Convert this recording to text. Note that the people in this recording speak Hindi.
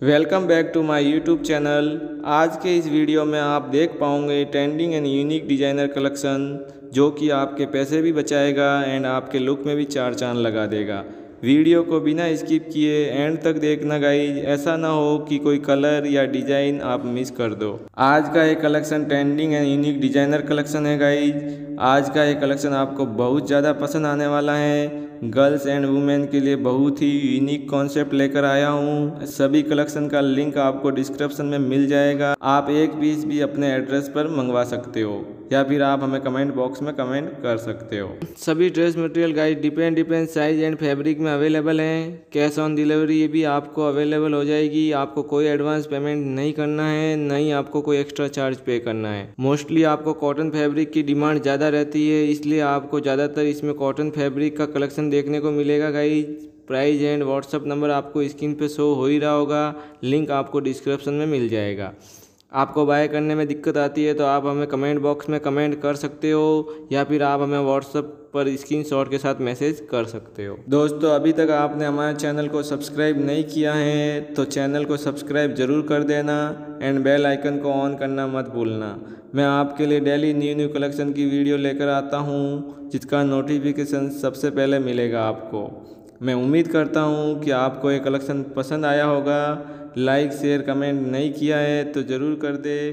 Welcome back to my YouTube channel. आज के इस वीडियो में आप देख पाओगे trending and unique designer collection, जो कि आपके पैसे भी बचाएगा एंड आपके लुक में भी चार चाँद लगा देगा। वीडियो को बिना स्किप किए एंड तक देखना गाइज़ ऐसा ना हो कि कोई कलर या डिज़ाइन आप मिस कर दो। आज का ये collection trending and unique designer collection है गाइज़ आज का ये कलेक्शन आपको बहुत ज़्यादा पसंद आने वाला है। गर्ल्स एंड वुमेन के लिए बहुत ही यूनिक कॉन्सेप्ट लेकर आया हूँ। सभी कलेक्शन का लिंक आपको डिस्क्रिप्शन में मिल जाएगा। आप एक पीस भी अपने एड्रेस पर मंगवा सकते हो, या फिर आप हमें कमेंट बॉक्स में कमेंट कर सकते हो। सभी dress material guide depend depend size and fabric में अवेलेबल हैं। कैश ऑन डिलीवरी ये भी आपको अवेलेबल हो जाएगी। आपको कोई एडवांस पेमेंट नहीं करना है, नहीं आपको कोई एक्स्ट्रा चार्ज पे करना है। मोस्टली आपको कॉटन फैब्रिक की डिमांड ज़्यादा रहती है, इसलिए आपको ज़्यादातर इसमें कॉटन फैब्रिक का कलेक्शन देखने को मिलेगा। Guys price and WhatsApp number आपको स्क्रीन पे शो हो ही रहा होगा। लिंक आपको डिस्क्रिप्शन में मिल जाएगा। आपको बाय करने में दिक्कत आती है तो आप हमें कमेंट बॉक्स में कमेंट कर सकते हो या फिर आप हमें व्हाट्सअप पर स्क्रीन शॉट के साथ मैसेज कर सकते हो। दोस्तों, अभी तक आपने हमारे चैनल को सब्सक्राइब नहीं किया है तो चैनल को सब्सक्राइब ज़रूर कर देना एंड बेल आइकन को ऑन करना मत भूलना। मैं आपके लिए डेली न्यू न्यू कलेक्शन की वीडियो लेकर आता हूँ जिसका नोटिफिकेशन सबसे पहले मिलेगा आपको। मैं उम्मीद करता हूँ कि आपको ये कलेक्शन पसंद आया होगा। लाइक, शेयर, कमेंट नहीं किया है तो ज़रूर कर दे।